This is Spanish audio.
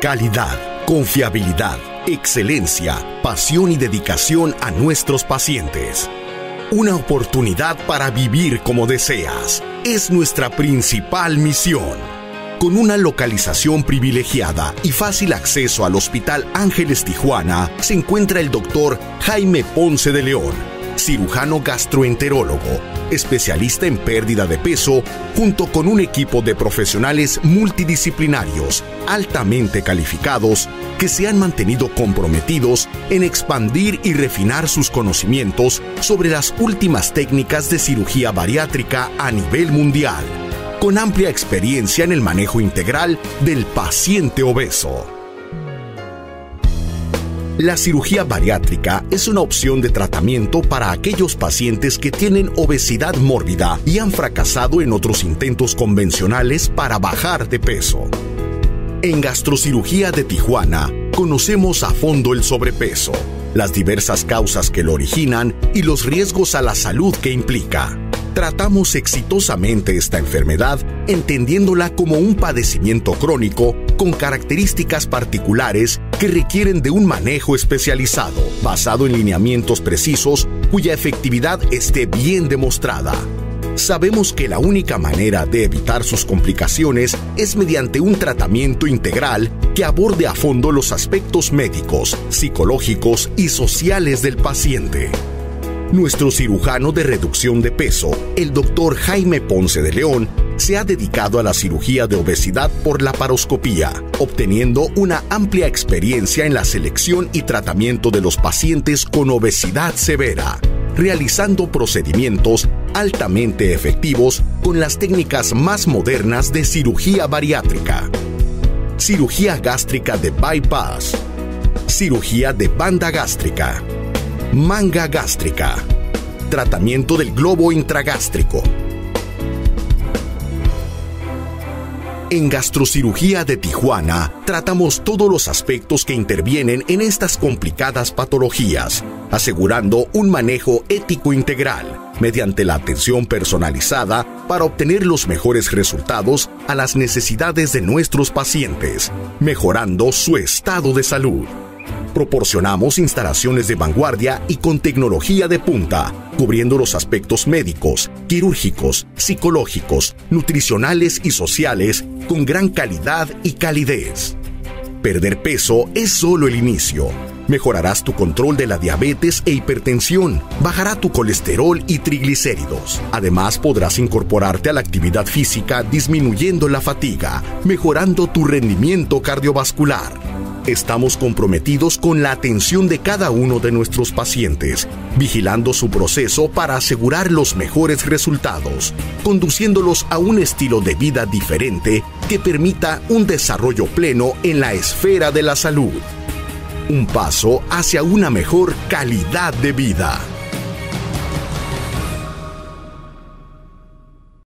Calidad, confiabilidad, excelencia, pasión y dedicación a nuestros pacientes. Una oportunidad para vivir como deseas. Es nuestra principal misión. Con una localización privilegiada y fácil acceso al Hospital Ángeles Tijuana, se encuentra el doctor Jaime Ponce de León, cirujano gastroenterólogo, especialista en pérdida de peso, junto con un equipo de profesionales multidisciplinarios altamente calificados que se han mantenido comprometidos en expandir y refinar sus conocimientos sobre las últimas técnicas de cirugía bariátrica a nivel mundial, con amplia experiencia en el manejo integral del paciente obeso. La cirugía bariátrica es una opción de tratamiento para aquellos pacientes que tienen obesidad mórbida y han fracasado en otros intentos convencionales para bajar de peso. En Gastrocirugía de Tijuana conocemos a fondo el sobrepeso, las diversas causas que lo originan y los riesgos a la salud que implica tratamos exitosamente esta enfermedad entendiéndola como un padecimiento crónico con características particulares que requieren de un manejo especializado, basado en lineamientos precisos cuya efectividad esté bien demostrada. Sabemos que la única manera de evitar sus complicaciones es mediante un tratamiento integral que aborde a fondo los aspectos médicos, psicológicos y sociales del paciente. Nuestro cirujano de reducción de peso, el doctor Jaime Ponce de León, se ha dedicado a la cirugía de obesidad por la paroscopía, obteniendo una amplia experiencia en la selección y tratamiento de los pacientes con obesidad severa, realizando procedimientos altamente efectivos con las técnicas más modernas de cirugía bariátrica. Cirugía gástrica de bypass. Cirugía de banda gástrica Manga gástrica. Tratamiento del globo intragástrico. En Gastrocirugía de Tijuana tratamos todos los aspectos que intervienen en estas complicadas patologías, asegurando un manejo ético integral mediante la atención personalizada para obtener los mejores resultados a las necesidades de nuestros pacientes, mejorando su estado de salud. Proporcionamos instalaciones de vanguardia y con tecnología de punta, cubriendo los aspectos médicos, quirúrgicos, psicológicos, nutricionales y sociales con gran calidad y calidez. Perder peso es solo el inicio. Mejorarás tu control de la diabetes e hipertensión, bajará tu colesterol y triglicéridos. Además podrás incorporarte a la actividad física disminuyendo la fatiga, mejorando tu rendimiento cardiovascular Estamos comprometidos con la atención de cada uno de nuestros pacientes, vigilando su proceso para asegurar los mejores resultados, conduciéndolos a un estilo de vida diferente que permita un desarrollo pleno en la esfera de la salud. Un paso hacia una mejor calidad de vida.